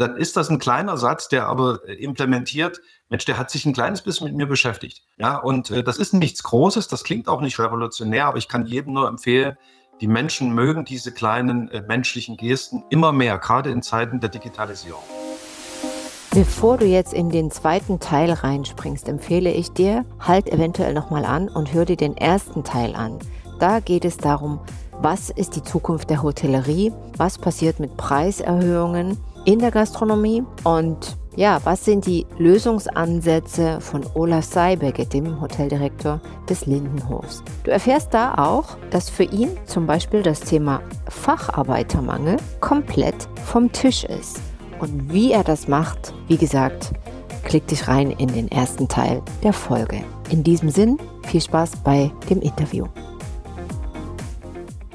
dann ist das ein kleiner Satz, der aber implementiert, Mensch, der hat sich ein kleines bisschen mit mir beschäftigt. Ja, und äh, das ist nichts Großes, das klingt auch nicht revolutionär, aber ich kann jedem nur empfehlen, die Menschen mögen diese kleinen äh, menschlichen Gesten immer mehr, gerade in Zeiten der Digitalisierung. Bevor du jetzt in den zweiten Teil reinspringst, empfehle ich dir, halt eventuell nochmal an und hör dir den ersten Teil an. Da geht es darum, was ist die Zukunft der Hotellerie, was passiert mit Preiserhöhungen in der Gastronomie und ja, was sind die Lösungsansätze von Olaf Seibecke, dem Hoteldirektor des Lindenhofs? Du erfährst da auch, dass für ihn zum Beispiel das Thema Facharbeitermangel komplett vom Tisch ist. Und wie er das macht, wie gesagt, klick dich rein in den ersten Teil der Folge. In diesem Sinn, viel Spaß bei dem Interview.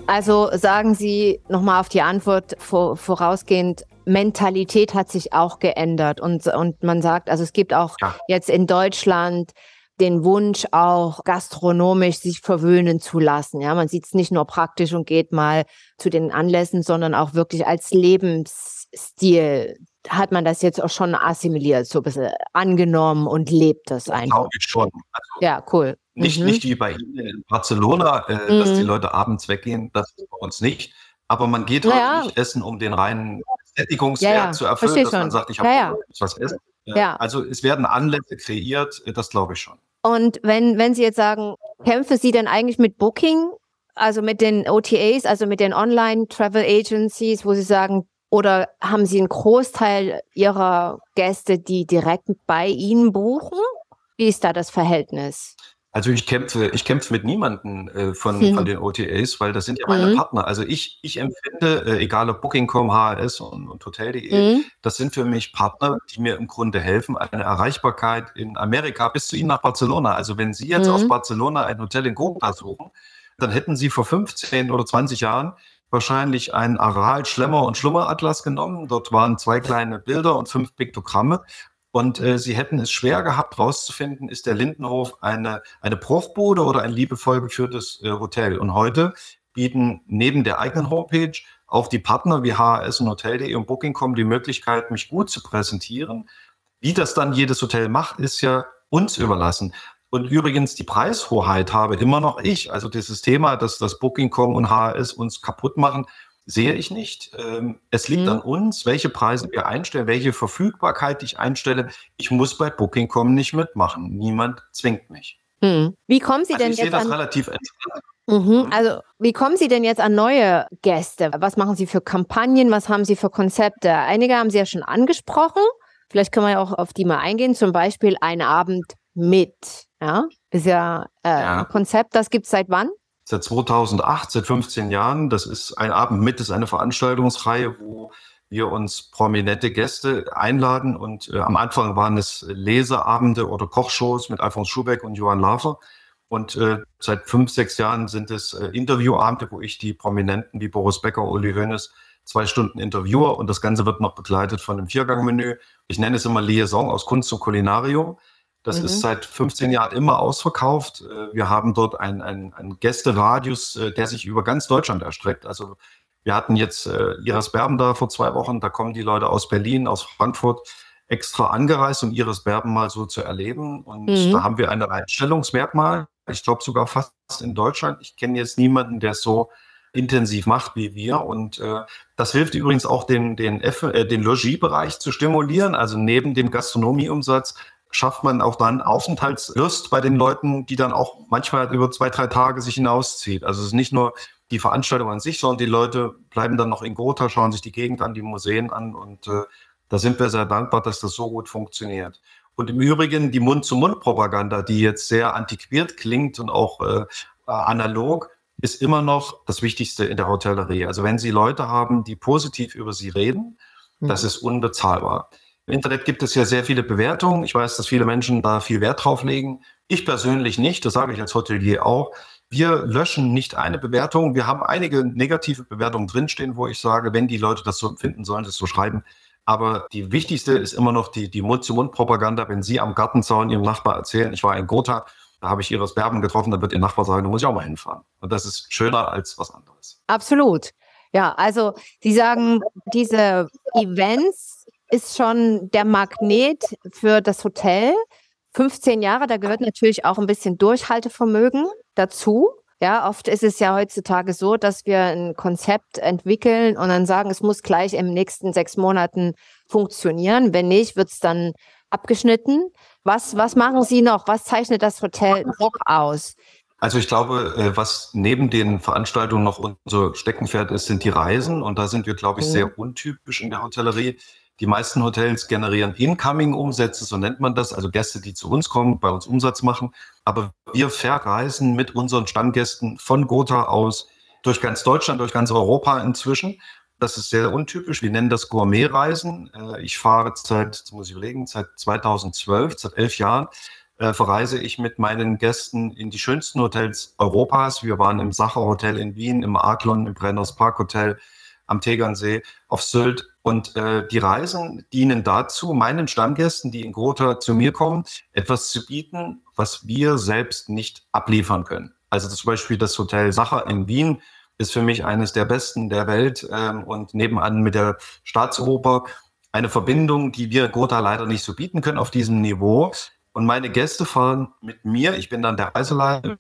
Also sagen Sie nochmal auf die Antwort vorausgehend, Mentalität hat sich auch geändert und, und man sagt, also es gibt auch ja. jetzt in Deutschland den Wunsch auch gastronomisch sich verwöhnen zu lassen. Ja, man sieht es nicht nur praktisch und geht mal zu den Anlässen, sondern auch wirklich als Lebens Stil hat man das jetzt auch schon assimiliert, so ein bisschen angenommen und lebt das einfach. Glaube ich schon. Also ja, cool. Nicht, mhm. nicht wie bei Ihnen in Barcelona, äh, mhm. dass die Leute abends weggehen, das ist bei uns nicht. Aber man geht halt nicht essen, um den reinen Sättigungswert ja, ja. zu erfüllen, dass man sagt, ich habe ja, was essen. Also es werden Anlässe kreiert, das glaube ich schon. Und wenn, wenn Sie jetzt sagen, kämpfen Sie denn eigentlich mit Booking, also mit den OTAs, also mit den Online-Travel Agencies, wo Sie sagen, oder haben Sie einen Großteil Ihrer Gäste, die direkt bei Ihnen buchen? Wie ist da das Verhältnis? Also ich kämpfe, ich kämpfe mit niemanden äh, von, hm. von den OTAs, weil das sind ja meine mhm. Partner. Also ich, ich empfinde, äh, egal ob Booking.com, HRS und, und Hotel.de, mhm. das sind für mich Partner, die mir im Grunde helfen, eine Erreichbarkeit in Amerika bis zu Ihnen nach Barcelona. Also wenn Sie jetzt mhm. aus Barcelona ein Hotel in Gotha suchen, dann hätten Sie vor 15 oder 20 Jahren wahrscheinlich einen Aral, Schlemmer und Schlummeratlas genommen. Dort waren zwei kleine Bilder und fünf Piktogramme. Und äh, sie hätten es schwer gehabt, herauszufinden, ist der Lindenhof eine, eine Profbude oder ein liebevoll geführtes äh, Hotel. Und heute bieten neben der eigenen Homepage auch die Partner wie HRS und Hotel.de und Booking.com die Möglichkeit, mich gut zu präsentieren. Wie das dann jedes Hotel macht, ist ja uns überlassen. Und übrigens, die Preishoheit habe immer noch ich. Also dieses Thema, dass das Booking.com und HRS uns kaputt machen, sehe ich nicht. Ähm, es liegt mhm. an uns, welche Preise wir einstellen, welche Verfügbarkeit ich einstelle. Ich muss bei Booking.com nicht mitmachen. Niemand zwingt mich. Mhm. Wie kommen Sie also denn ich jetzt sehe das an relativ entspannt. Mhm. Also, wie kommen Sie denn jetzt an neue Gäste? Was machen Sie für Kampagnen? Was haben Sie für Konzepte? Einige haben Sie ja schon angesprochen. Vielleicht können wir ja auch auf die mal eingehen. Zum Beispiel ein Abend mit. Ja, ist ja, äh, ja. ein Konzept, das gibt es seit wann? Seit 2008, seit 15 Jahren. Das ist ein Abend mit, ist eine Veranstaltungsreihe, wo wir uns prominente Gäste einladen. Und äh, am Anfang waren es Leseabende oder Kochshows mit Alfons Schubeck und Johann Lafer. Und äh, seit fünf, sechs Jahren sind es äh, Interviewabende, wo ich die Prominenten wie Boris Becker, Uli Hoeneß zwei Stunden interviewe. Und das Ganze wird noch begleitet von einem Viergangmenü. Ich nenne es immer Liaison aus Kunst und Kulinarium. Das mhm. ist seit 15 Jahren immer ausverkauft. Äh, wir haben dort einen, einen, Gästeradius, äh, der sich über ganz Deutschland erstreckt. Also wir hatten jetzt äh, Iris Berben da vor zwei Wochen. Da kommen die Leute aus Berlin, aus Frankfurt extra angereist, um Iris Berben mal so zu erleben. Und mhm. da haben wir ein Einstellungsmerkmal. Ich glaube sogar fast in Deutschland. Ich kenne jetzt niemanden, der es so intensiv macht wie wir. Und äh, das hilft übrigens auch den, den, F, äh, den Logiebereich zu stimulieren. Also neben dem Gastronomieumsatz schafft man auch dann Aufenthaltslust bei den Leuten, die dann auch manchmal über zwei, drei Tage sich hinauszieht. Also es ist nicht nur die Veranstaltung an sich, sondern die Leute bleiben dann noch in Gotha, schauen sich die Gegend an, die Museen an und äh, da sind wir sehr dankbar, dass das so gut funktioniert. Und im Übrigen die Mund-zu-Mund-Propaganda, die jetzt sehr antiquiert klingt und auch äh, analog, ist immer noch das Wichtigste in der Hotellerie. Also wenn Sie Leute haben, die positiv über Sie reden, mhm. das ist unbezahlbar. Im Internet gibt es ja sehr viele Bewertungen. Ich weiß, dass viele Menschen da viel Wert drauf legen. Ich persönlich nicht, das sage ich als Hotelier auch. Wir löschen nicht eine Bewertung. Wir haben einige negative Bewertungen drinstehen, wo ich sage, wenn die Leute das so empfinden, sollen es so schreiben. Aber die wichtigste ist immer noch die, die Mund-zu-Mund-Propaganda. Wenn Sie am Gartenzaun Ihrem Nachbar erzählen, ich war in Gotha, da habe ich Ihres Berben getroffen, dann wird Ihr Nachbar sagen, da muss ich auch mal hinfahren. Und das ist schöner als was anderes. Absolut. Ja, also Sie sagen, diese Events ist schon der Magnet für das Hotel. 15 Jahre, da gehört natürlich auch ein bisschen Durchhaltevermögen dazu. Ja, oft ist es ja heutzutage so, dass wir ein Konzept entwickeln und dann sagen, es muss gleich im nächsten sechs Monaten funktionieren. Wenn nicht, wird es dann abgeschnitten. Was, was machen Sie noch? Was zeichnet das Hotel noch aus? Also ich glaube, äh, was neben den Veranstaltungen noch unser Steckenpferd ist, sind die Reisen. Und da sind wir, glaube ich, mhm. sehr untypisch in der Hotellerie. Die meisten Hotels generieren Incoming-Umsätze, so nennt man das, also Gäste, die zu uns kommen, bei uns Umsatz machen. Aber wir verreisen mit unseren Stammgästen von Gotha aus durch ganz Deutschland, durch ganz Europa inzwischen. Das ist sehr untypisch. Wir nennen das Gourmet-Reisen. Äh, ich fahre seit, muss ich überlegen, seit 2012, seit elf Jahren, äh, verreise ich mit meinen Gästen in die schönsten Hotels Europas. Wir waren im Sacher Hotel in Wien, im Adlon, im Brenners Park Hotel am Tegernsee, auf Sylt. Und äh, die Reisen dienen dazu, meinen Stammgästen, die in Grota zu mir kommen, etwas zu bieten, was wir selbst nicht abliefern können. Also zum Beispiel das Hotel Sacher in Wien ist für mich eines der besten der Welt ähm, und nebenan mit der Staatsoper eine Verbindung, die wir Gotha leider nicht so bieten können auf diesem Niveau. Und meine Gäste fahren mit mir, ich bin dann der Reiseleiter,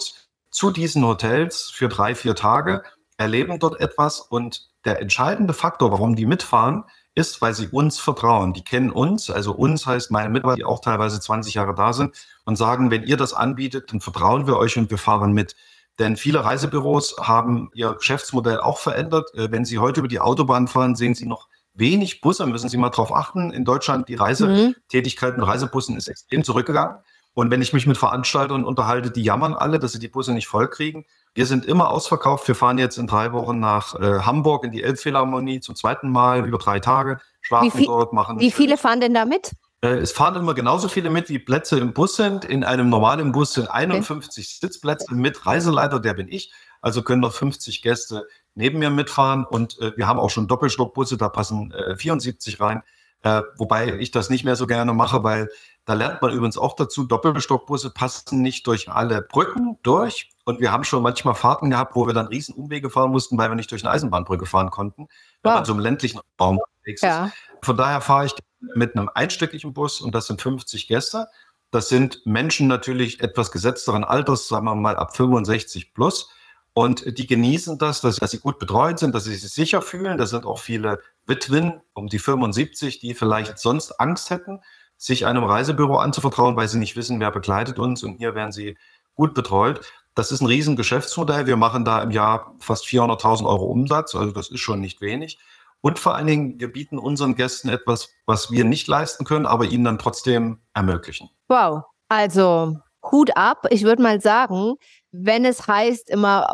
zu diesen Hotels für drei, vier Tage, erleben dort etwas und der entscheidende Faktor, warum die mitfahren, ist, weil sie uns vertrauen. Die kennen uns, also uns heißt meine Mitarbeiter, die auch teilweise 20 Jahre da sind und sagen, wenn ihr das anbietet, dann vertrauen wir euch und wir fahren mit. Denn viele Reisebüros haben ihr Geschäftsmodell auch verändert. Äh, wenn Sie heute über die Autobahn fahren, sehen Sie noch wenig Busse, müssen Sie mal darauf achten. In Deutschland die Reisetätigkeit mit Reisebussen ist extrem zurückgegangen. Und wenn ich mich mit Veranstaltern unterhalte, die jammern alle, dass sie die Busse nicht voll kriegen. Wir sind immer ausverkauft. Wir fahren jetzt in drei Wochen nach äh, Hamburg in die Elbphilharmonie zum zweiten Mal über drei Tage, schlafen wie viel, dort, machen. Wie viele fahren denn da mit? Äh, es fahren immer genauso viele mit, wie Plätze im Bus sind. In einem normalen Bus sind 51 okay. Sitzplätze mit Reiseleiter, der bin ich. Also können noch 50 Gäste neben mir mitfahren. Und äh, wir haben auch schon Doppelstockbusse, da passen äh, 74 rein. Äh, wobei ich das nicht mehr so gerne mache, weil da lernt man übrigens auch dazu, Doppelstockbusse passen nicht durch alle Brücken durch. Und wir haben schon manchmal Fahrten gehabt, wo wir dann riesen Umwege fahren mussten, weil wir nicht durch eine Eisenbahnbrücke fahren konnten, wenn wow. man so im ländlichen Raum unterwegs ja. ist. Von daher fahre ich mit einem einstöckigen Bus und das sind 50 Gäste. Das sind Menschen natürlich etwas gesetzteren Alters, sagen wir mal ab 65 plus. Und die genießen das, dass, dass sie gut betreut sind, dass sie sich sicher fühlen. Da sind auch viele Witwen um die 75, die vielleicht sonst Angst hätten sich einem Reisebüro anzuvertrauen, weil sie nicht wissen, wer begleitet uns und hier werden sie gut betreut. Das ist ein riesen Geschäftsmodell. Wir machen da im Jahr fast 400.000 Euro Umsatz, also das ist schon nicht wenig. Und vor allen Dingen, wir bieten unseren Gästen etwas, was wir nicht leisten können, aber ihnen dann trotzdem ermöglichen. Wow, also Hut ab. Ich würde mal sagen, wenn es heißt immer,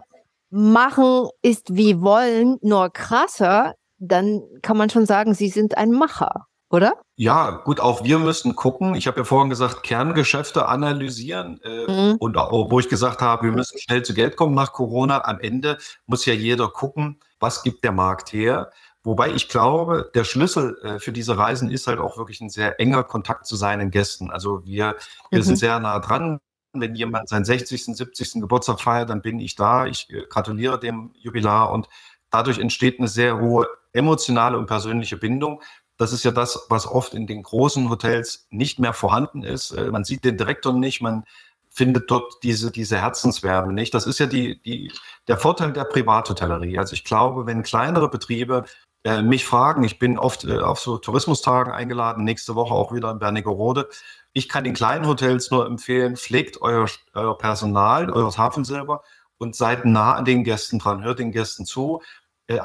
machen ist wie wollen, nur krasser, dann kann man schon sagen, Sie sind ein Macher oder? Ja, gut, auch wir müssen gucken. Ich habe ja vorhin gesagt, Kerngeschäfte analysieren. Äh, mhm. Und auch, wo ich gesagt habe, wir müssen schnell zu Geld kommen nach Corona. Am Ende muss ja jeder gucken, was gibt der Markt her. Wobei ich glaube, der Schlüssel äh, für diese Reisen ist halt auch wirklich ein sehr enger Kontakt zu seinen Gästen. Also wir, wir mhm. sind sehr nah dran. Wenn jemand seinen 60., 70. Geburtstag feiert, dann bin ich da. Ich äh, gratuliere dem Jubilar und dadurch entsteht eine sehr hohe emotionale und persönliche Bindung. Das ist ja das, was oft in den großen Hotels nicht mehr vorhanden ist. Äh, man sieht den Direktor nicht, man findet dort diese, diese Herzenswärme nicht. Das ist ja die, die, der Vorteil der Privathotellerie. Also ich glaube, wenn kleinere Betriebe äh, mich fragen, ich bin oft äh, auf so Tourismustagen eingeladen, nächste Woche auch wieder in Bernigerode. Ich kann den kleinen Hotels nur empfehlen, pflegt euer, euer Personal, eures Hafensilber und seid nah an den Gästen dran, hört den Gästen zu,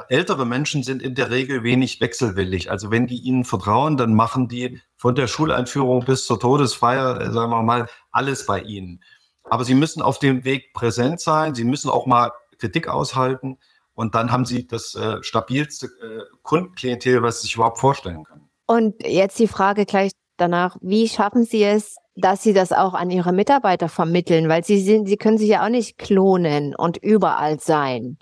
ältere Menschen sind in der Regel wenig wechselwillig. Also wenn die ihnen vertrauen, dann machen die von der Schuleinführung bis zur Todesfeier, äh, sagen wir mal, alles bei ihnen. Aber sie müssen auf dem Weg präsent sein. Sie müssen auch mal Kritik aushalten. Und dann haben sie das äh, stabilste äh, Kundenklientel, was sie sich überhaupt vorstellen können. Und jetzt die Frage gleich danach, wie schaffen Sie es, dass Sie das auch an Ihre Mitarbeiter vermitteln? Weil Sie sind, Sie können sich ja auch nicht klonen und überall sein.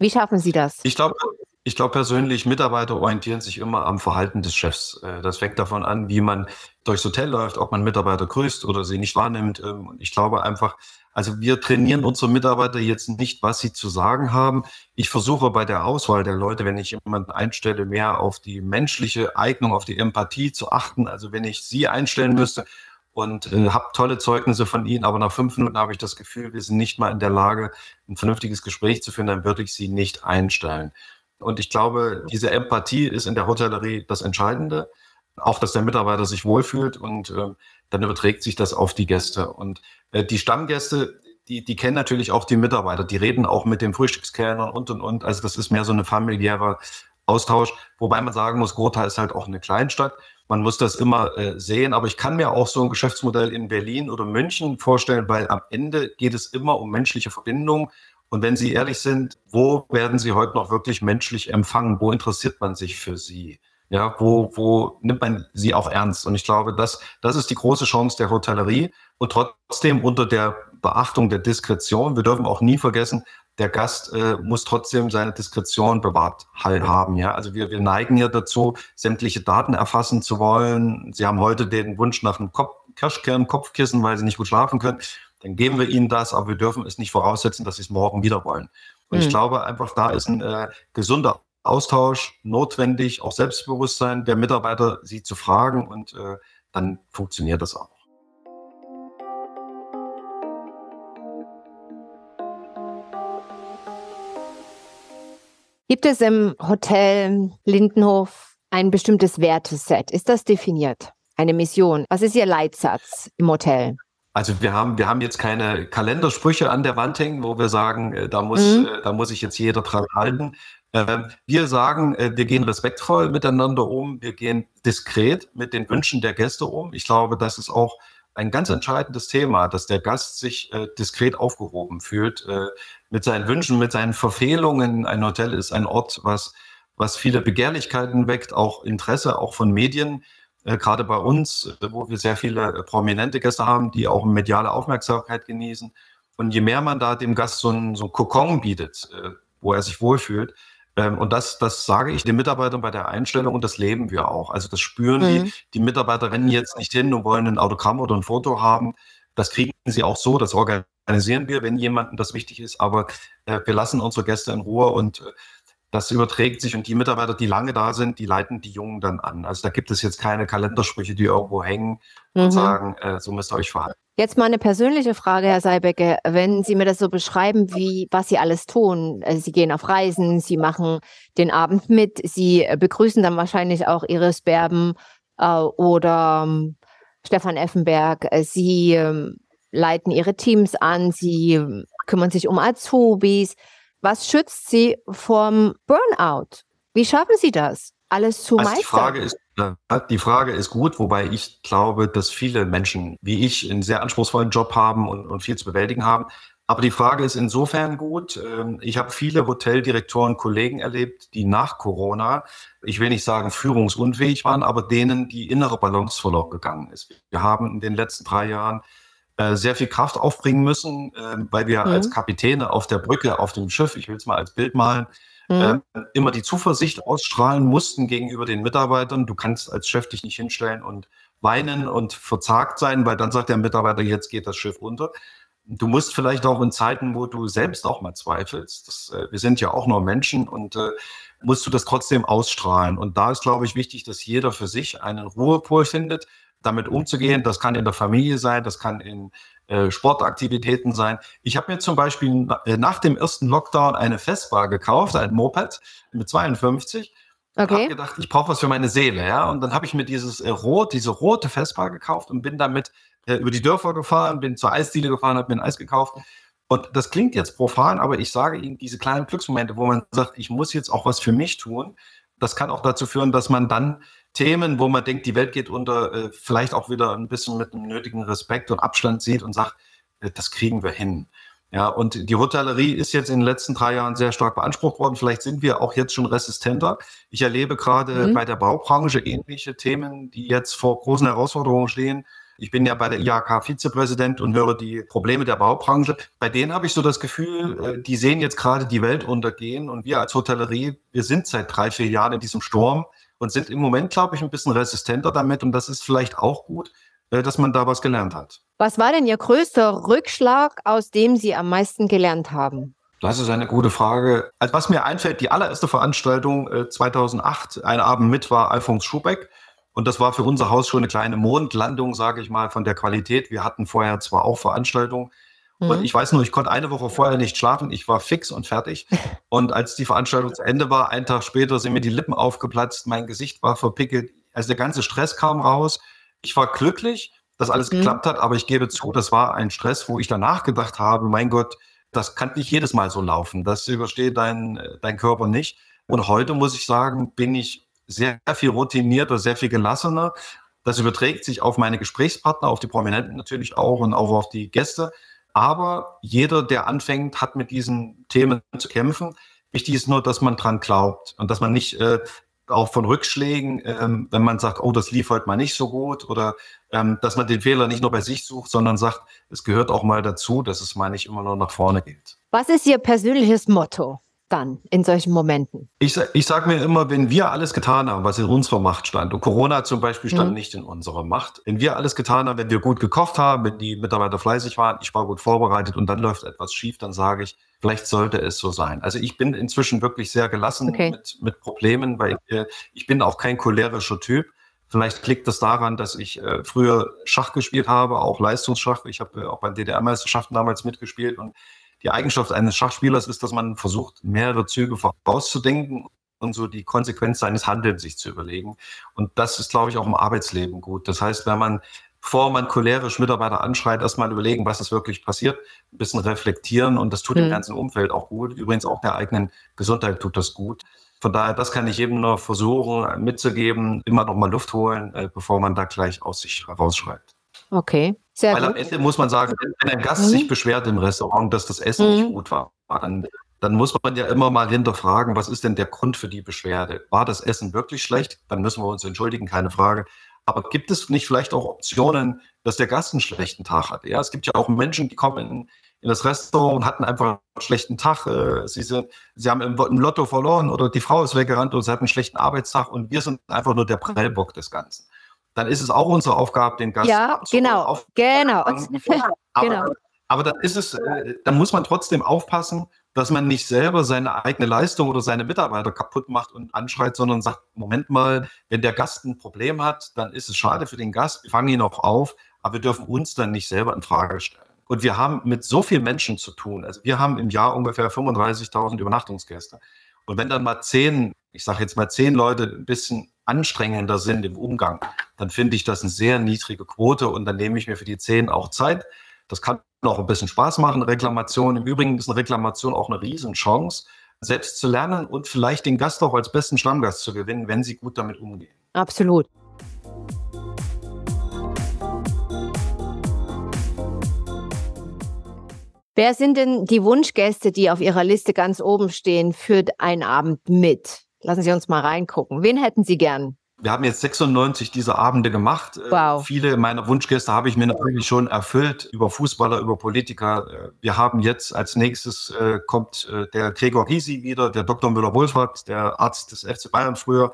Wie schaffen Sie das? Ich glaube, Ich glaube persönlich, Mitarbeiter orientieren sich immer am Verhalten des Chefs. Äh, das fängt davon an, wie man durchs Hotel läuft, ob man Mitarbeiter grüßt oder sie nicht wahrnimmt. Ähm, ich glaube einfach, also wir trainieren unsere Mitarbeiter jetzt nicht, was sie zu sagen haben. Ich versuche bei der Auswahl der Leute, wenn ich jemanden einstelle, mehr auf die menschliche Eignung, auf die Empathie zu achten. Also wenn ich sie einstellen müsste und äh, habe tolle Zeugnisse von ihnen, aber nach fünf Minuten habe ich das Gefühl, wir sind nicht mal in der Lage, ein vernünftiges Gespräch zu führen, dann würde ich sie nicht einstellen. Und ich glaube, diese Empathie ist in der Hotellerie das Entscheidende. Auch, dass der Mitarbeiter sich wohlfühlt und äh, dann überträgt sich das auf die Gäste. Und äh, die Stammgäste, die, die kennen natürlich auch die Mitarbeiter. Die reden auch mit den Frühstückskellnern und, und, und. Also das ist mehr so eine familiäre Austausch. Wobei man sagen muss, Gotha ist halt auch eine Kleinstadt. Man muss das immer äh, sehen. Aber ich kann mir auch so ein Geschäftsmodell in Berlin oder München vorstellen, weil am Ende geht es immer um menschliche Verbindungen. Und wenn Sie ehrlich sind, wo werden Sie heute noch wirklich menschlich empfangen? Wo interessiert man sich für Sie? Ja, wo, wo nimmt man sie auch ernst? Und ich glaube, das, das ist die große Chance der Hotellerie und trotzdem unter der Beachtung der Diskretion. Wir dürfen auch nie vergessen, der Gast äh, muss trotzdem seine Diskretion bewahrt haben. Ja, also wir, wir neigen ja dazu, sämtliche Daten erfassen zu wollen. Sie haben heute den Wunsch nach einem Kopf, Kirschkern, Kopfkissen, weil Sie nicht gut schlafen können dann geben wir ihnen das, aber wir dürfen es nicht voraussetzen, dass sie es morgen wieder wollen. Und mhm. ich glaube einfach, da ist ein äh, gesunder Austausch notwendig, auch Selbstbewusstsein der Mitarbeiter, sie zu fragen und äh, dann funktioniert das auch. Gibt es im Hotel Lindenhof ein bestimmtes Werteset? Ist das definiert? Eine Mission? Was ist Ihr Leitsatz im Hotel? Also wir haben, wir haben jetzt keine Kalendersprüche an der Wand hängen, wo wir sagen, äh, da muss, mhm. äh, da muss sich jetzt jeder dran halten. Äh, wir sagen, äh, wir gehen respektvoll miteinander um, wir gehen diskret mit den Wünschen der Gäste um. Ich glaube, das ist auch ein ganz entscheidendes Thema, dass der Gast sich äh, diskret aufgehoben fühlt äh, mit seinen Wünschen, mit seinen Verfehlungen. Ein Hotel ist ein Ort, was, was viele Begehrlichkeiten weckt, auch Interesse, auch von Medien äh, gerade bei uns, äh, wo wir sehr viele äh, prominente Gäste haben, die auch mediale Aufmerksamkeit genießen. Und je mehr man da dem Gast so ein, so ein Kokon bietet, äh, wo er sich wohlfühlt, und das, das sage ich den Mitarbeitern bei der Einstellung und das leben wir auch. Also das spüren mhm. die. Die Mitarbeiter rennen jetzt nicht hin und wollen ein Autogramm oder ein Foto haben. Das kriegen sie auch so, das organisieren wir, wenn jemandem das wichtig ist. Aber äh, wir lassen unsere Gäste in Ruhe und äh, das überträgt sich und die Mitarbeiter, die lange da sind, die leiten die Jungen dann an. Also da gibt es jetzt keine Kalendersprüche, die irgendwo hängen und mhm. sagen, äh, so müsst ihr euch verhalten. Jetzt mal eine persönliche Frage, Herr Seibecke. Wenn Sie mir das so beschreiben, wie, was Sie alles tun, also Sie gehen auf Reisen, Sie machen den Abend mit, Sie begrüßen dann wahrscheinlich auch Iris Berben äh, oder ähm, Stefan Effenberg, Sie äh, leiten Ihre Teams an, Sie ähm, kümmern sich um Azubis. Was schützt Sie vom Burnout? Wie schaffen Sie das, alles zu also meistern? Die Frage, ist, die Frage ist gut, wobei ich glaube, dass viele Menschen wie ich einen sehr anspruchsvollen Job haben und, und viel zu bewältigen haben. Aber die Frage ist insofern gut. Ähm, ich habe viele Hoteldirektoren, Kollegen erlebt, die nach Corona, ich will nicht sagen führungsunfähig waren, aber denen die innere Balance verloren gegangen ist. Wir haben in den letzten drei Jahren äh, sehr viel Kraft aufbringen müssen, äh, weil wir mhm. als Kapitäne auf der Brücke, auf dem Schiff, ich will es mal als Bild malen, mhm. äh, immer die Zuversicht ausstrahlen mussten gegenüber den Mitarbeitern. Du kannst als Chef dich nicht hinstellen und weinen und verzagt sein, weil dann sagt der Mitarbeiter, jetzt geht das Schiff unter. Du musst vielleicht auch in Zeiten, wo du selbst auch mal zweifelst, das, äh, wir sind ja auch nur Menschen und äh, musst du das trotzdem ausstrahlen. Und da ist, glaube ich, wichtig, dass jeder für sich einen Ruhepol findet, damit umzugehen. Das kann in der Familie sein, das kann in äh, Sportaktivitäten sein. Ich habe mir zum Beispiel äh, nach dem ersten Lockdown eine Festbar gekauft, ein Moped mit 52. Okay. Habe gedacht, ich brauche was für meine Seele, ja. Und dann habe ich mir dieses äh, rot, diese rote Festbar gekauft und bin damit äh, über die Dörfer gefahren, bin zur Eisdiele gefahren, habe mir ein Eis gekauft. Und das klingt jetzt profan, aber ich sage Ihnen, diese kleinen Glücksmomente, wo man sagt, ich muss jetzt auch was für mich tun, das kann auch dazu führen, dass man dann Themen, wo man denkt, die Welt geht unter, äh, vielleicht auch wieder ein bisschen mit einem nötigen Respekt und Abstand sieht und sagt, äh, das kriegen wir hin. Ja, und die Hotellerie ist jetzt in den letzten drei Jahren sehr stark beansprucht worden. Vielleicht sind wir auch jetzt schon resistenter. Ich erlebe gerade mhm. bei der Baubranche ähnliche Themen, die jetzt vor großen Herausforderungen stehen. Ich bin ja bei der IHK Vizepräsident und höre die Probleme der Baubranche. Bei denen habe ich so das Gefühl, äh, die sehen jetzt gerade die Welt untergehen und wir als Hotellerie, wir sind seit drei, vier Jahren in diesem Sturm und sind im Moment, glaube ich, ein bisschen resistenter damit und das ist vielleicht auch gut, äh, dass man da was gelernt hat. Was war denn Ihr größter Rückschlag, aus dem Sie am meisten gelernt haben? Das ist eine gute Frage. Also was mir einfällt, die allererste Veranstaltung äh, 2008, ein Abend mit, war Alfons Schubeck. Und das war für unser Haus schon eine kleine Mondlandung, sage ich mal, von der Qualität. Wir hatten vorher zwar auch Veranstaltungen. Mhm. Und ich weiß nur, ich konnte eine Woche vorher nicht schlafen. Ich war fix und fertig. Und als die Veranstaltung zu Ende war, einen Tag später sind mir die Lippen aufgeplatzt, mein Gesicht war verpickelt. Also der ganze Stress kam raus. Ich war glücklich, dass alles mhm. geklappt hat, aber ich gebe zu, das war ein Stress, wo ich danach gedacht habe, mein Gott, das kann nicht jedes Mal so laufen. Das übersteht dein, dein Körper nicht. Und heute muss ich sagen, bin ich sehr viel routinierter, sehr viel gelassener. Das überträgt sich auf meine Gesprächspartner, auf die Prominenten natürlich auch und auch auf die Gäste. Aber jeder, der anfängt, hat mit diesen Themen zu kämpfen. Wichtig ist nur, dass man dran glaubt und dass man nicht äh, auch von Rückschlägen, ähm, wenn man sagt, oh, das lief heute mal nicht so gut oder ähm, dass man den Fehler nicht nur bei sich sucht, sondern sagt, es gehört auch mal dazu, dass es mal nicht immer nur nach vorne geht. Was ist Ihr persönliches Motto? Dann in solchen Momenten? Ich, ich sage mir immer, wenn wir alles getan haben, was in unserer Macht stand, und Corona zum Beispiel stand mhm. nicht in unserer Macht, wenn wir alles getan haben, wenn wir gut gekocht haben, wenn die Mitarbeiter fleißig waren, ich war gut vorbereitet und dann läuft etwas schief, dann sage ich, vielleicht sollte es so sein. Also ich bin inzwischen wirklich sehr gelassen okay. mit, mit Problemen, weil ich, äh, ich bin auch kein cholerischer Typ. Vielleicht liegt das daran, dass ich äh, früher Schach gespielt habe, auch Leistungsschach. Ich habe äh, auch bei DDR-Meisterschaften damals mitgespielt und die Eigenschaft eines Schachspielers ist, dass man versucht, mehrere Züge vorauszudenken und so die Konsequenz seines Handelns sich zu überlegen. Und das ist, glaube ich, auch im Arbeitsleben gut. Das heißt, wenn man, bevor man cholerisch Mitarbeiter anschreit, erstmal überlegen, was ist wirklich passiert, ein bisschen reflektieren und das tut mhm. dem ganzen Umfeld auch gut. Übrigens auch der eigenen Gesundheit tut das gut. Von daher, das kann ich jedem nur versuchen mitzugeben, immer noch mal Luft holen, äh, bevor man da gleich aus sich rausschreibt. Okay. Sehr Weil gut. am Ende muss man sagen, wenn ein Gast mhm. sich beschwert im Restaurant, dass das Essen mhm. nicht gut war, dann, dann muss man ja immer mal hinterfragen, was ist denn der Grund für die Beschwerde? War das Essen wirklich schlecht? Dann müssen wir uns entschuldigen, keine Frage. Aber gibt es nicht vielleicht auch Optionen, dass der Gast einen schlechten Tag hat? Ja, es gibt ja auch Menschen, die kommen in, in das Restaurant und hatten einfach einen schlechten Tag. Äh, sie, sind, sie haben im, im, Lotto verloren oder die Frau ist weggerannt und sie hat einen schlechten Arbeitstag und wir sind einfach nur der Prellbock des Ganzen dann ist es auch unsere Aufgabe, den Gast ja, genau, genau. Aber, genau. aber dann ist es, äh, dann muss man trotzdem aufpassen, dass man nicht selber seine eigene Leistung oder seine Mitarbeiter kaputt macht und anschreit, sondern sagt, Moment mal, wenn der Gast ein Problem hat, dann ist es schade für den Gast, wir fangen ihn auch auf, aber wir dürfen uns dann nicht selber in Frage stellen. Und wir haben mit so vielen Menschen zu tun. Also wir haben im Jahr ungefähr 35.000 Übernachtungsgäste. Und wenn dann mal zehn, ich sage jetzt mal zehn Leute ein bisschen anstrengender sind im Umgang, dann finde ich das eine sehr niedrige Quote und dann nehme ich mir für die zehn auch Zeit. Das kann auch ein bisschen Spaß machen, Reklamation. Im Übrigen ist eine Reklamation auch eine Riesenchance, selbst zu lernen und vielleicht den Gast auch als besten Stammgast zu gewinnen, wenn sie gut damit umgehen. Absolut. Wer sind denn die Wunschgäste, die auf Ihrer Liste ganz oben stehen für einen Abend mit? Lassen Sie uns mal reingucken. Wen hätten Sie gern? Wir haben jetzt 96 diese Abende gemacht. Äh, wow. Viele meiner Wunschgäste habe ich mir natürlich schon erfüllt über Fußballer, über Politiker. Äh, wir haben jetzt als nächstes äh, kommt äh, der Gregor Gysi wieder, der Dr. Müller-Wohlfahrt, der Arzt des FC Bayern früher.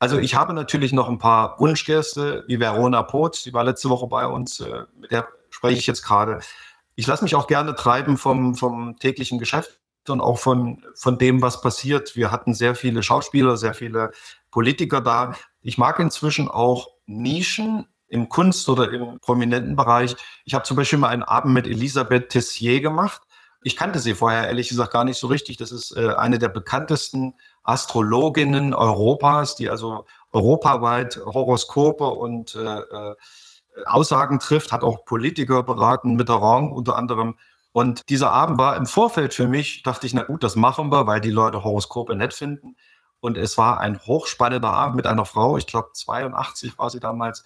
Also ich habe natürlich noch ein paar Wunschgäste, wie Verona Poth, die war letzte Woche bei uns, mit der spreche ich jetzt gerade. Ich lasse mich auch gerne treiben vom, vom täglichen Geschäft und auch von, von dem, was passiert. Wir hatten sehr viele Schauspieler, sehr viele Politiker da. Ich mag inzwischen auch Nischen im Kunst- oder im prominenten Bereich. Ich habe zum Beispiel mal einen Abend mit Elisabeth Tessier gemacht. Ich kannte sie vorher ehrlich gesagt gar nicht so richtig. Das ist äh, eine der bekanntesten Astrologinnen Europas, die also europaweit Horoskope und äh, äh Aussagen trifft, hat auch Politiker beraten, Mitterrand unter anderem. Und dieser Abend war im Vorfeld für mich, dachte ich, na gut, das machen wir, weil die Leute Horoskope nett finden. Und es war ein hochspannender Abend mit einer Frau, ich glaube 82 war sie damals,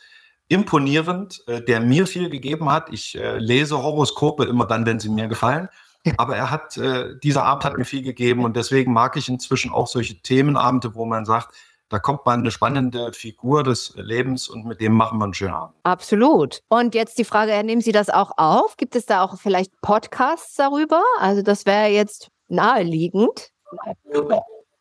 imponierend, äh, der mir viel gegeben hat. Ich äh, lese Horoskope immer dann, wenn sie mir gefallen. Aber er hat, äh, dieser Abend hat mir viel gegeben und deswegen mag ich inzwischen auch solche Themenabende, wo man sagt, da kommt man eine spannende Figur des Lebens und mit dem machen wir einen schönen Abend. Absolut. Und jetzt die Frage, nehmen Sie das auch auf? Gibt es da auch vielleicht Podcasts darüber? Also das wäre jetzt naheliegend.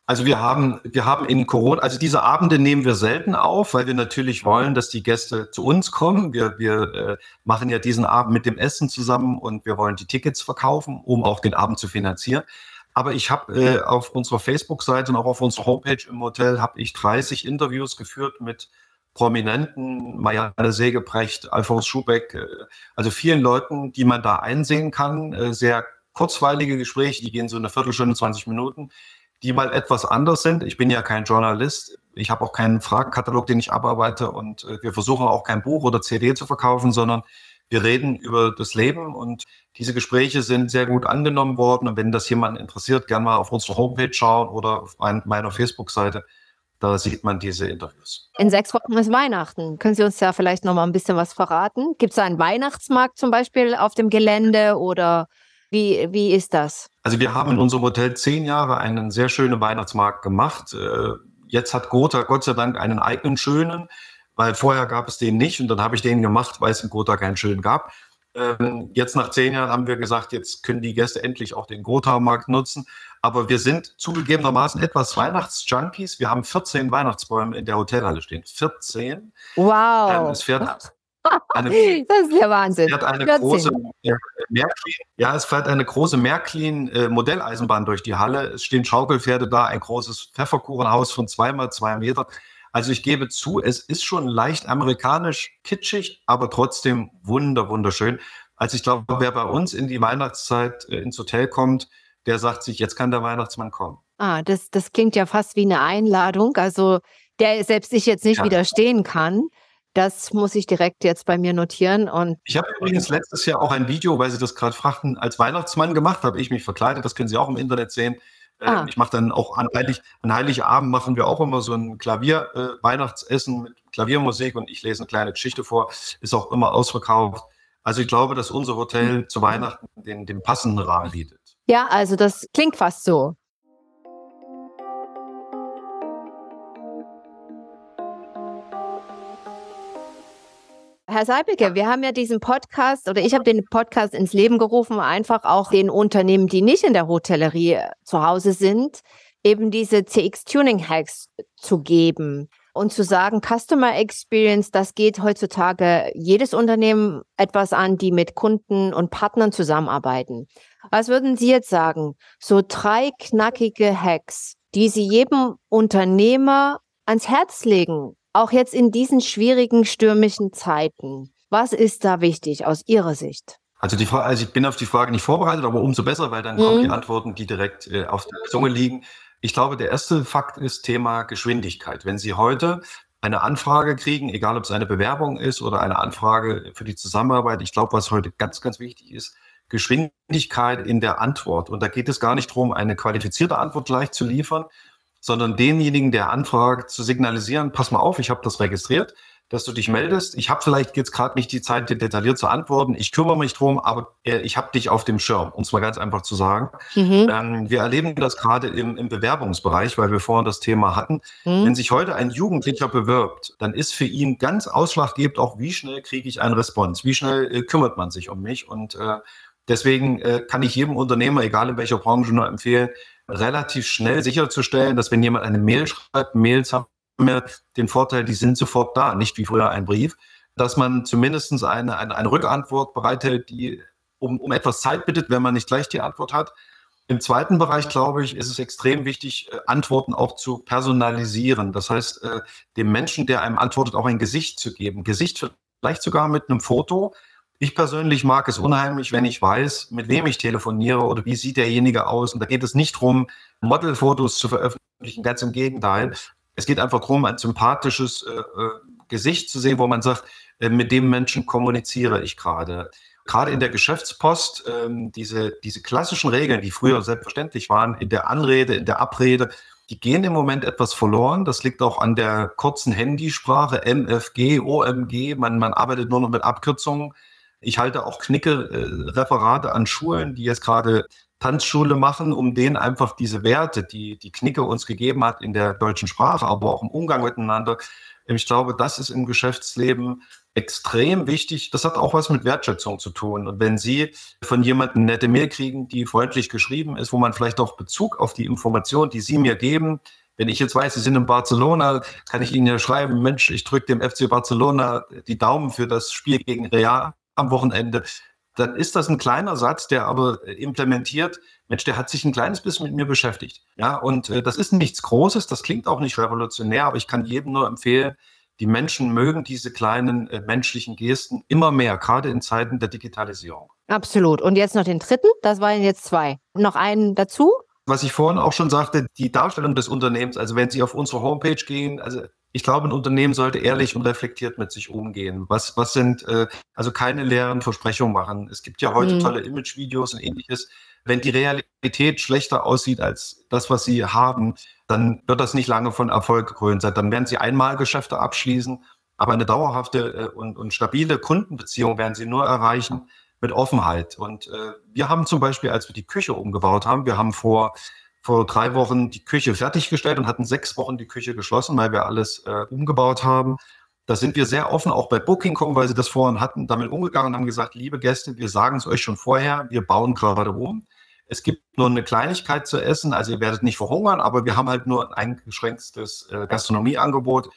Also wir haben, wir haben in Corona, also diese Abende nehmen wir selten auf, weil wir natürlich wollen, dass die Gäste zu uns kommen. Wir, wir äh, machen ja diesen Abend mit dem Essen zusammen und wir wollen die Tickets verkaufen, um auch den Abend zu finanzieren. Aber ich habe äh, auf unserer Facebook-Seite und auch auf unserer Homepage im Hotel habe ich 30 Interviews geführt mit Prominenten, Marianne Segebrecht, Alfons Schubeck, äh, also vielen Leuten, die man da einsehen kann. Äh, sehr kurzweilige Gespräche, die gehen so eine Viertelstunde, 20 Minuten, die mal etwas anders sind. Ich bin ja kein Journalist. Ich habe auch keinen Fragenkatalog, den ich abarbeite und äh, wir versuchen auch kein Buch oder CD zu verkaufen, sondern wir reden über das Leben und diese Gespräche sind sehr gut angenommen worden. Und wenn das jemanden interessiert, gerne mal auf unsere Homepage schauen oder auf meiner Facebook-Seite. Da sieht man diese Interviews. In sechs Wochen ist Weihnachten. Können Sie uns ja vielleicht noch mal ein bisschen was verraten? Gibt es da einen Weihnachtsmarkt zum Beispiel auf dem Gelände oder wie, wie ist das? Also wir haben in unserem Hotel zehn Jahre einen sehr schönen Weihnachtsmarkt gemacht. Äh, jetzt hat Gotha Gott sei Dank einen eigenen schönen weil vorher gab es den nicht und dann habe ich den gemacht, weil es in Gotha keinen schönen gab. Ähm, jetzt nach zehn Jahren haben wir gesagt, jetzt können die Gäste endlich auch den Gotha-Markt nutzen. Aber wir sind zugegebenermaßen etwas Weihnachtsjunkies. Wir haben 14 Weihnachtsbäume in der Hotelhalle stehen. 14. Wow. Ähm, es fährt eine, das ist ja Wahnsinn. Es fährt eine 14. große Märklin, ja, es fährt eine große Märklin äh, durch die Halle. Es stehen Schaukelpferde da, ein großes Pfefferkuchenhaus von zweimal zwei Meter. Also ich gebe zu, es ist schon leicht amerikanisch kitschig, aber trotzdem wunder, wunderschön. Also ich glaube, wer bei uns in die Weihnachtszeit äh, ins Hotel kommt, der sagt sich, jetzt kann der Weihnachtsmann kommen. Ah, das, das klingt ja fast wie eine Einladung. Also der selbst sich jetzt nicht ja. widerstehen kann. Das muss ich direkt jetzt bei mir notieren. Und ich habe übrigens letztes Jahr auch ein Video, weil Sie das gerade fragten, als Weihnachtsmann gemacht, habe ich mich verkleidet. Das können Sie auch im Internet sehen. Ah. Ähm, ich mache dann auch an, Heilig, an Heiligabend machen wir auch immer so ein Klavier-Weihnachtsessen äh, mit Klaviermusik und ich lese eine kleine Geschichte vor. Ist auch immer ausverkauft. Also ich glaube, dass unser Hotel zu Weihnachten den, den passenden Rahmen bietet. Ja, also das klingt fast so. Herr Seibeke, wir haben ja diesen Podcast oder ich habe den Podcast ins Leben gerufen, einfach auch den Unternehmen, die nicht in der Hotellerie äh, zu Hause sind, eben diese CX Tuning Hacks zu geben und zu sagen, Customer Experience, das geht heutzutage jedes Unternehmen etwas an, die mit Kunden und Partnern zusammenarbeiten. Was würden Sie jetzt sagen? So drei knackige Hacks, die Sie jedem Unternehmer ans Herz legen, auch jetzt in diesen schwierigen, stürmischen Zeiten. Was ist da wichtig aus Ihrer Sicht? Also, die Frage, also ich bin auf die Frage nicht vorbereitet, aber umso besser, weil dann mhm. kommen die Antworten, die direkt äh, auf der Zunge liegen. Ich glaube, der erste Fakt ist Thema Geschwindigkeit. Wenn Sie heute eine Anfrage kriegen, egal ob es eine Bewerbung ist oder eine Anfrage für die Zusammenarbeit, ich glaube, was heute ganz, ganz wichtig ist, Geschwindigkeit in der Antwort. Und da geht es gar nicht darum, eine qualifizierte Antwort gleich zu liefern, sondern denjenigen, der anfragt, zu signalisieren, pass mal auf, ich habe das registriert, dass du dich meldest. Ich habe vielleicht jetzt gerade nicht die Zeit, dir detailliert zu antworten. Ich kümmere mich drum, aber äh, ich habe dich auf dem Schirm, um es mal ganz einfach zu sagen. Mhm. Ähm, wir erleben das gerade im, im, Bewerbungsbereich, weil wir vorhin das Thema hatten. Mhm. Wenn sich heute ein Jugendlicher bewirbt, dann ist für ihn ganz ausschlaggebend auch, wie schnell kriege ich einen Response, wie schnell äh, kümmert man sich um mich. Und äh, deswegen äh, kann ich jedem Unternehmer, egal in welcher Branche, nur empfehlen, relativ schnell sicherzustellen, dass wenn jemand eine Mail schreibt, Mails haben ja den Vorteil, die sind sofort da, nicht wie früher ein Brief, dass man zumindest eine, eine, eine Rückantwort bereithält, die um, um etwas Zeit bittet, wenn man nicht gleich die Antwort hat. Im zweiten Bereich, glaube ich, ist es extrem wichtig, äh, Antworten auch zu personalisieren. Das heißt, äh, dem Menschen, der einem antwortet, auch ein Gesicht zu geben. Gesicht vielleicht sogar mit einem Foto, ich persönlich mag es unheimlich, wenn ich weiß, mit wem ich telefoniere oder wie sieht derjenige aus. Und da geht es nicht darum, Modelfotos zu veröffentlichen, ganz im Gegenteil. Es geht einfach darum, ein sympathisches äh, äh, Gesicht zu sehen, wo man sagt, äh, mit dem Menschen kommuniziere ich gerade. Gerade in der Geschäftspost, ähm, diese, diese klassischen Regeln, die früher selbstverständlich waren, in der Anrede, in der Abrede, die gehen im Moment etwas verloren. Das liegt auch an der kurzen Handysprache, MFG, OMG. Man, man arbeitet nur noch mit Abkürzungen. Ich halte auch Knicke-Referate an Schulen, die jetzt gerade Tanzschule machen, um denen einfach diese Werte, die die Knicke uns gegeben hat in der deutschen Sprache, aber auch im Umgang miteinander. Ich glaube, das ist im Geschäftsleben extrem wichtig. Das hat auch was mit Wertschätzung zu tun. Und wenn Sie von jemandem nette Mail kriegen, die freundlich geschrieben ist, wo man vielleicht auch Bezug auf die Information, die Sie mir geben, wenn ich jetzt weiß, Sie sind in Barcelona, kann ich Ihnen ja schreiben, Mensch, ich drücke dem FC Barcelona die Daumen für das Spiel gegen Real am Wochenende dann ist das ein kleiner Satz, der aber implementiert, Mensch, der hat sich ein kleines bisschen mit mir beschäftigt. Ja, und äh, das ist nichts Großes, das klingt auch nicht revolutionär, aber ich kann jedem nur empfehlen, die Menschen mögen diese kleinen äh, menschlichen Gesten immer mehr, gerade in Zeiten der Digitalisierung. Absolut. Und jetzt noch den dritten, das waren jetzt zwei. Noch einen dazu? Was ich vorhin auch schon sagte, die Darstellung des Unternehmens, also wenn Sie auf unsere Homepage gehen, also ich glaube, ein Unternehmen sollte ehrlich und reflektiert mit sich umgehen. Was, was sind, äh, also keine leeren Versprechungen machen. Es gibt ja heute mhm. tolle Imagevideos und ähnliches. Wenn die Realität schlechter aussieht als das, was sie haben, dann wird das nicht lange von Erfolg gekrönt sein. Dann werden sie einmal Geschäfte abschließen, aber eine dauerhafte äh, und, und stabile Kundenbeziehung werden sie nur erreichen mit Offenheit. Und äh, wir haben zum Beispiel, als wir die Küche umgebaut haben, wir haben vor vor drei Wochen die Küche fertiggestellt und hatten sechs Wochen die Küche geschlossen, weil wir alles äh, umgebaut haben. Da sind wir sehr offen, auch bei Booking.com, weil sie das vorhin hatten, damit umgegangen und haben gesagt, liebe Gäste, wir sagen es euch schon vorher, wir bauen gerade um. Es gibt nur eine Kleinigkeit zu essen, also ihr werdet nicht verhungern, aber wir haben halt nur ein eingeschränktes äh, Gastronomieangebot.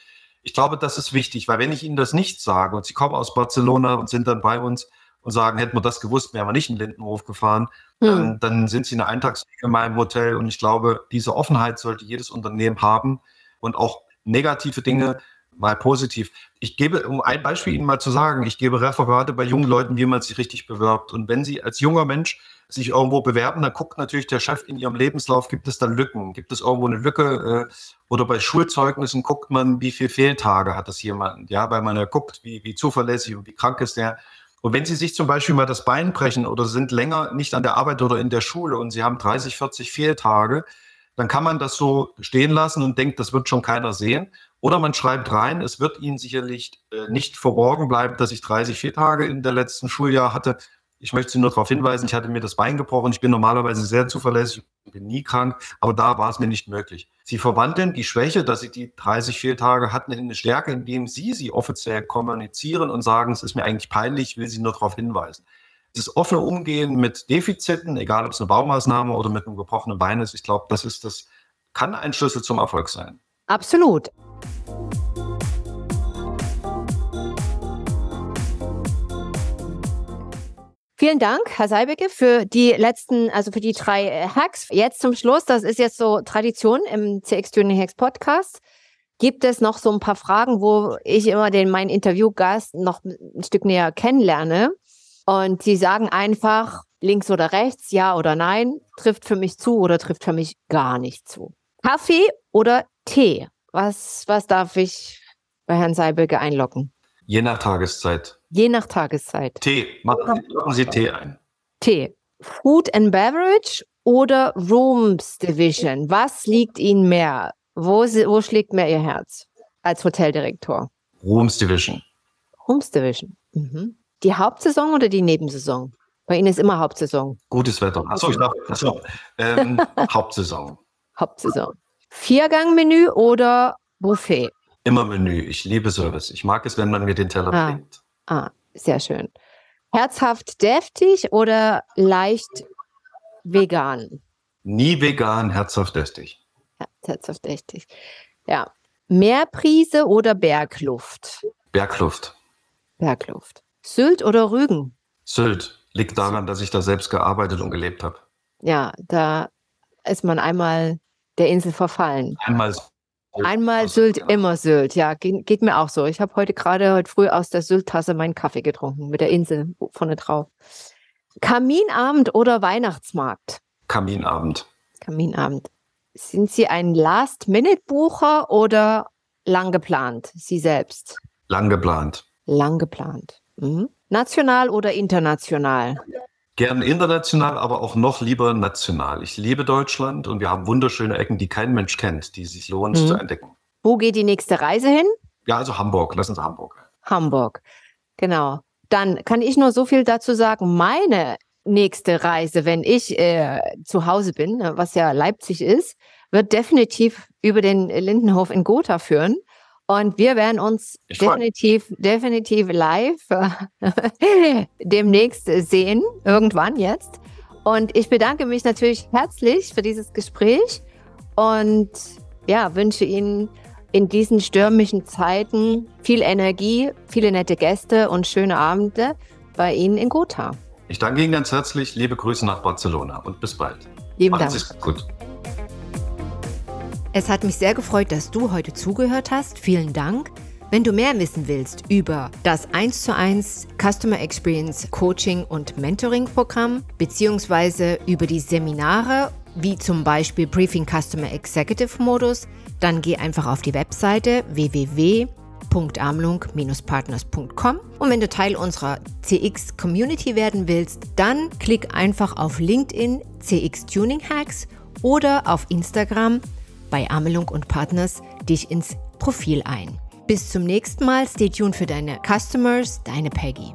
Ich glaube, das ist wichtig, weil wenn ich Ihnen das nicht sage und Sie kommen aus Barcelona und sind dann bei uns und sagen, hätten wir das gewusst, wären wir nicht in Lindenhof gefahren, hm. dann sind sie eine Eintagsfliege in meinem Hotel. Und ich glaube, diese Offenheit sollte jedes Unternehmen haben und auch negative Dinge mal positiv. Ich gebe, um ein Beispiel Ihnen mal zu sagen, ich gebe Referate bei jungen Leuten, wie man sich richtig bewirbt. Und wenn Sie als junger Mensch sich irgendwo bewerben, dann guckt natürlich der Chef in Ihrem Lebenslauf, gibt es da Lücken? Gibt es irgendwo eine Lücke? Äh, oder bei Schulzeugnissen guckt man, wie viele Fehltage hat das jemand? Ja, weil man ja guckt, wie, wie zuverlässig und wie krank ist der. Und wenn Sie sich zum Beispiel mal das Bein brechen oder sind länger nicht an der Arbeit oder in der Schule und Sie haben 30, 40 Fehltage, dann kann man das so stehen lassen und denkt, das wird schon keiner sehen. Oder man schreibt rein, es wird Ihnen sicherlich äh, nicht verborgen bleiben, dass ich 30 Fehltage in der letzten Schuljahr hatte. Ich möchte Sie nur darauf hinweisen, ich hatte mir das Bein gebrochen. Ich bin normalerweise sehr zuverlässig, bin nie krank, aber da war es mir nicht möglich. Sie verwandeln die Schwäche, dass Sie die 30 Fehltage hatten, in eine Stärke, indem Sie sie offiziell kommunizieren und sagen, es ist mir eigentlich peinlich, will Sie nur darauf hinweisen. Das offene Umgehen mit Defiziten, egal ob es eine Baumaßnahme oder mit einem gebrochenen Bein ist, ich glaube, das ist das, kann ein Schlüssel zum Erfolg sein. Absolut. Vielen Dank, Herr Seibecke, für die letzten, also für die drei äh, Hacks. Jetzt zum Schluss, das ist jetzt so Tradition im CX Tuning Hacks Podcast. Gibt es noch so ein paar Fragen, wo ich immer den meinen Interviewgast noch ein Stück näher kennenlerne? Und sie sagen einfach links oder rechts, ja oder nein, trifft für mich zu oder trifft für mich gar nicht zu. Kaffee oder Tee? Was, was darf ich bei Herrn Seibelke einloggen? Je nach Tageszeit. Je nach Tageszeit. Tee. Machen Sie, machen Sie Tee ein. Tee. Food and Beverage oder Rooms Division? Was liegt Ihnen mehr? Wo, wo schlägt mehr Ihr Herz als Hoteldirektor? Rooms Division. Rooms Division. Mhm. Die Hauptsaison oder die Nebensaison? Bei Ihnen ist immer Hauptsaison. Gutes Wetter. Achso, ich dachte, achso. Ähm, Hauptsaison. Hauptsaison. Viergangmenü oder Buffet? Immer Menü. Ich liebe Service. Ich mag es, wenn man mir den Teller ah. bringt. Ah, sehr schön. Herzhaft deftig oder leicht vegan? Nie vegan, herzhaft deftig. herzhaft deftig. Ja. Meerprise oder Bergluft? Bergluft. Bergluft. Sylt oder Rügen? Sylt. Liegt daran, dass ich da selbst gearbeitet und gelebt habe. Ja, da ist man einmal der Insel verfallen. Einmal Einmal Sylt, immer Sylt. Ja, geht, geht mir auch so. Ich habe heute gerade heute früh aus der Sylt-Tasse meinen Kaffee getrunken mit der Insel vorne drauf. Kaminabend oder Weihnachtsmarkt? Kaminabend. Kaminabend. Sind Sie ein Last-Minute-Bucher oder lang geplant? Sie selbst? Lang geplant. Lang geplant. Mhm. National oder international? Gern international, aber auch noch lieber national. Ich liebe Deutschland und wir haben wunderschöne Ecken, die kein Mensch kennt, die sich lohnt mhm. zu entdecken. Wo geht die nächste Reise hin? Ja, also Hamburg. Lass uns Hamburg. Hamburg. Genau. Dann kann ich nur so viel dazu sagen. Meine nächste Reise, wenn ich äh, zu Hause bin, was ja Leipzig ist, wird definitiv über den Lindenhof in Gotha führen. Und wir werden uns definitiv, definitiv live demnächst sehen, irgendwann jetzt. Und ich bedanke mich natürlich herzlich für dieses Gespräch und ja, wünsche Ihnen in diesen stürmischen Zeiten viel Energie, viele nette Gäste und schöne Abende bei Ihnen in Gotha. Ich danke Ihnen ganz herzlich. Liebe Grüße nach Barcelona und bis bald. Lieben Dank. gut. Es hat mich sehr gefreut, dass du heute zugehört hast. Vielen Dank. Wenn du mehr wissen willst über das 1 zu 1 Customer Experience Coaching und Mentoring Programm beziehungsweise über die Seminare wie zum Beispiel Briefing Customer Executive Modus, dann geh einfach auf die Webseite www.amlung-partners.com und wenn du Teil unserer CX Community werden willst, dann klick einfach auf LinkedIn CX Tuning Hacks oder auf Instagram bei Amelung und Partners dich ins Profil ein. Bis zum nächsten Mal. Stay tuned für deine Customers, deine Peggy.